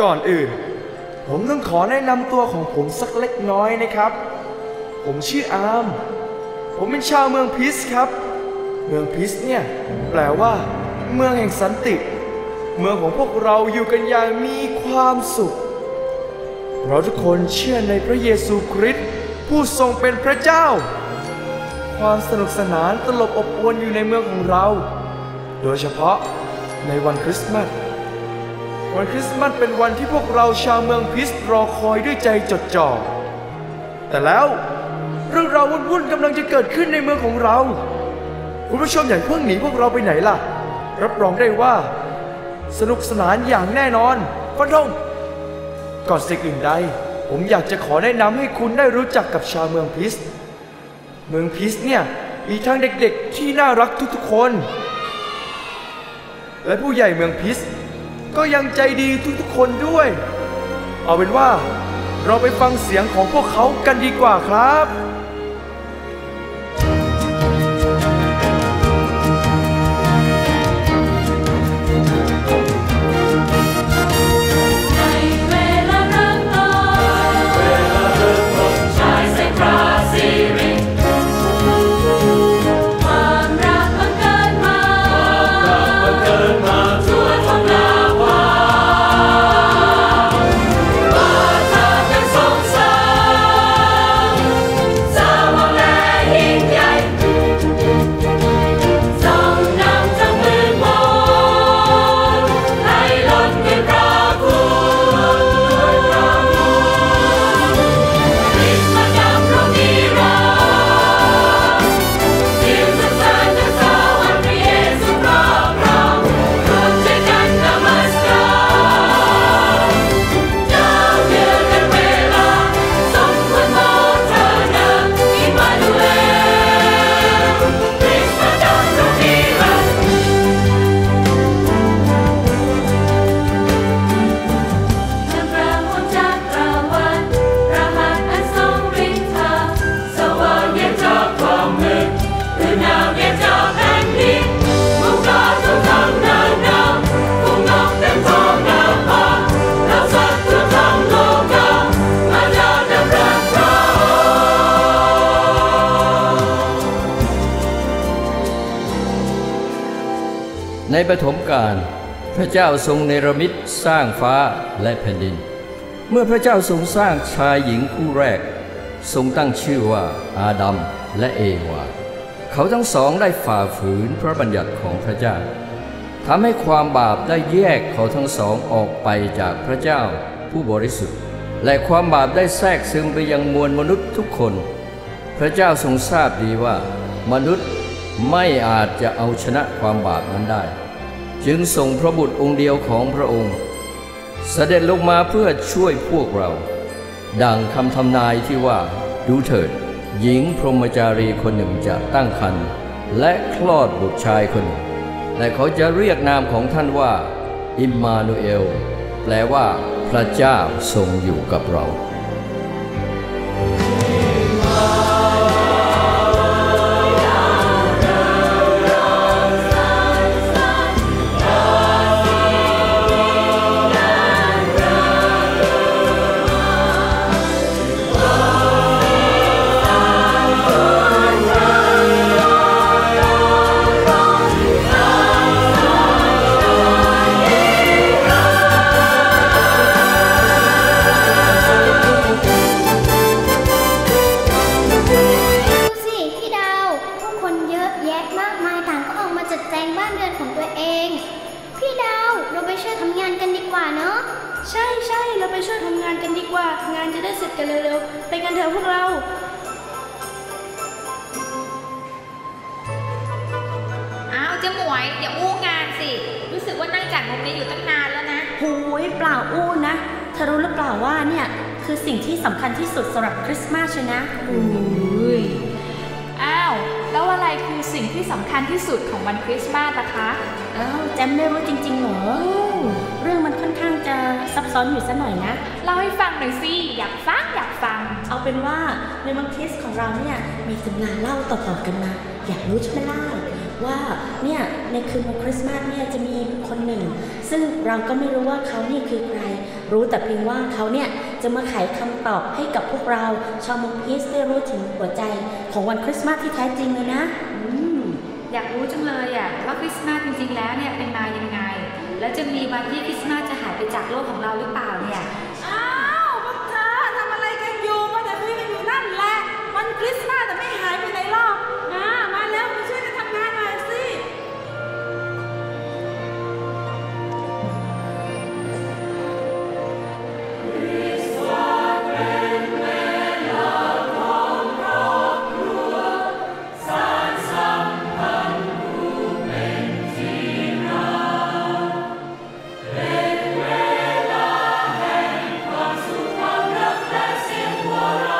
ก่อนอื่น ผมต้องขอแนะนำตัวของผมสักเล็กน้อยนะครับ ผมชื่ออาร์ม ผมเป็นชาวเมืองพิสครับ เมืองพิสเนี่ยแปลว่า เมืองแห่งสันติ เมืองของพวกเราอยู่กันอย่างมีความสุข เราทุกคนเชื่อในพระเยซูคริสต์ผู้ทรงเป็นพระเจ้า ความสนุกสนานตลบอบอวลอยู่ในเมืองของเรา โดยเฉพาะในวันคริสต์มาส วันคริสต์มาสเป็นวันที่พวกเราชาวเมืองพิสรอคอยด้วยใจจดจ่อ แต่แล้วเรื่องราววุ่นๆกำลังจะเกิดขึ้นในเมืองของเรา คุณผู้ชมอย่าเพิ่งหนีพวกเราไปไหนล่ะ รับรองได้ว่า สนุกสนานอย่างแน่นอนฟันธงก่อนสิ่งอื่นใด ผมอยากจะขอแนะนำให้คุณได้รู้จักกับชาวเมืองพิส เมืองพิสเนี่ยมีทั้งเด็กๆที่น่ารักทุกๆคน และผู้ใหญ่เมืองพิส ก็ยังใจดีทุกๆคนด้วย เอาเป็นว่าเราไปฟังเสียงของพวกเขากันดีกว่าครับ ในปฐมกาลพระเจ้าทรงเนรมิตสร้างฟ้าและแผ่นดิน เมื่อพระเจ้าทรงสร้างชายหญิงคู่แรก ทรงตั้งชื่อว่าอาดัมและเอวา เขาทั้งสองได้ฝ่าฝืนพระบัญญัติของพระเจ้าทำให้ความบาปได้แยกเขาทั้งสองออกไปจากพระเจ้าผู้บริสุทธิ์ และความบาปได้แทรกซึมไปยังมวลมนุษย์ทุกคน พระเจ้าทรงทราบดีว่ามนุษย์ ไม่อาจจะเอาชนะความบาปนั้นได้ จึงส่งพระบุตรองค์เดียวของพระองค์ เสด็จลงมาเพื่อช่วยพวกเรา ดังคำทำนายที่ว่าดูเถิด หญิงพรหมจารีคนหนึ่งจะตั้งครรภ์และคลอดบุตรชายคนหนึ่งและเขาจะเรียกนามของท่านว่า อิมมานูเอล แปลว่า พระเจ้าทรงอยู่กับเรา เราไปช่วยทำงานกันดีกว่า งานจะได้เสร็จกันเร็วๆ ไปกันเถอะพวกเราอ้าวเจ๊หมวยอย่าอู้งานสิ รู้สึกว่านั่งจัดมุมนี้อยู่ตั้งนานแล้วนะหูยเปล่าอู้นะเธอรู้หรือเปล่าว่าเนี่ยคือสิ่งที่สำคัญที่สุดสำหรับคริสต์มาสใช่นะอุ้ยอ้าวแล้ว อะไรคือสิ่งที่สำคัญที่สุดของวันคริสต์มาสล่ะคะอ้าวแจมไม่รู้จริงๆเหรอเรื่องมันค่อนข้างจะซับซ้อนอยู่ซะหน่อยนะเล่าให้ฟังหน่อยสิอยากฟังอยากฟัง เอาเป็นว่าในมังคริสของเราเนี่ยมีตำนานเล่าต่อๆกันมา อยากรู้ใช่ไหมล่ะว่าเนี่ยในคืนวันคริสต์มาสเนี่ยจะมีคนหนึ่ง ซึ่งเราก็ไม่รู้ว่าเขาเนี่ยคือใคร รู้แต่เพียงว่าเขาเนี่ยจะมาไขคำตอบให้กับพวกเราชาวมงพีสได้รู้ถึงหัวใจของวันคริสต์มาสที่แท้จริงเลยนะอืมอยากรู้จังเลยอะว่าคริสต์มาสจริงๆแล้วเนี่ยเป็นมายังไง แล้วจะมีวันที่คริสต์มาสจะหายไปจากโลกของเราหรือเปล่า Lord.